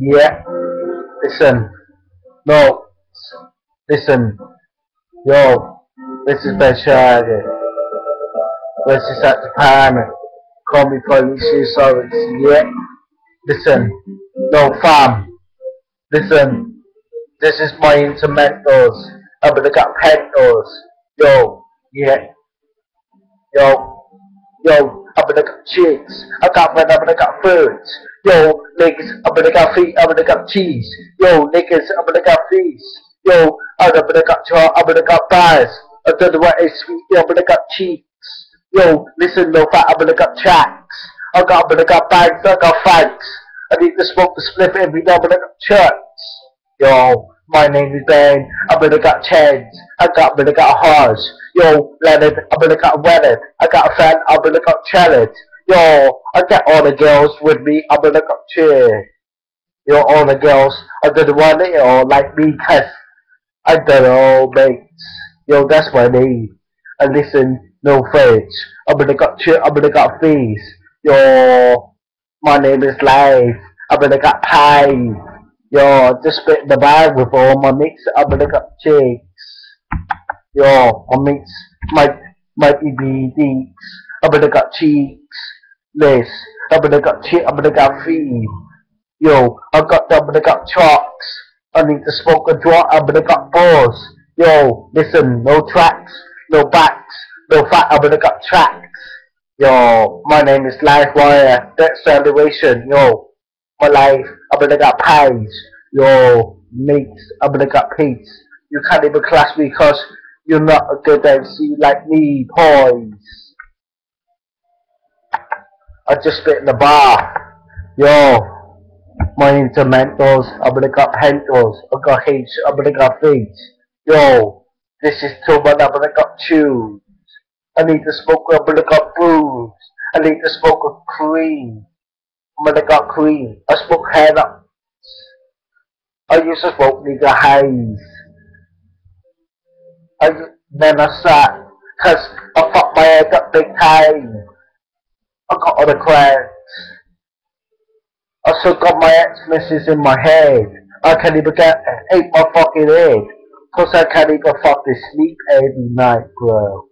Yeah. Listen. No. Listen. Yo. This is Ben Shaddick. This is at the department. Call me police service. Yeah. Listen. No fam. Listen. This is my instrumentals. I'm gonna got pentos. Yo. Yeah. Yo. Yo. I'm gonna got chicks. I got men. I'm gonna got foods. Yo, niggas, I'm gonna got feet, I'm gonna got cheese. Yo, niggas, I'm gonna got feast. Yo, I'm gonna got char, I'm gonna got bars. I don't know what is sweet, I'm gonna got cheeks. Yo, listen, no fat, I'm gonna got tracks. I got, gonna got bags, I got fags. I need to smoke the split every day, I'm gonna got shirts. Yo, my name is Ben, I'm gonna got chains. I got, gonna got horse. Yo, Leonard, I'm gonna got Leonard. I got a fan, I'm gonna got challenge. Yo, I got all the girls with me, I'm gonna go cheer. Yo, all the girls, I didn't want it all like me, cause I done all mates. Yo, that's my name. And listen, no feds. I'm gonna got cheer, I'm gonna got fees. Yo, my name is Life. I'm gonna got pie. Yo, just spit the bag with all my mates, I'm gonna got chicks. Yo, my mates might, might be deeks. I'm gonna got cheeks this. I'm gonna got shit, I'm gonna got feed. Yo, I got I'm gonna got chalks. I need to smoke a draw, I'm gonna got balls. Yo, listen, no tracks, no backs, no fat, I'm gonna got tracks. Yo, my name is Livewire, that's celebration, yo. My life, I'm gonna got pies. Yo, mates, I'm gonna got peace. You can't even class me cause you're not a good MC like me, boys. I just spit in the bar. Yo, my instrumentals, I'm gonna got pentals, I got H, I'm gonna got feet. Yo, this is too much, I'm gonna got tunes. I need to smoke, I'm gonna got booze. I need to smoke a cream. I'm gonna got cream. I smoke head up. I used to smoke nigga haze. I, then I sat, cause I fucked my head up big time. I got all the cracks. I still got my ex-missus in my head. I can't even get ate my fucking head. Cause I can't even fucking sleep every night, bro.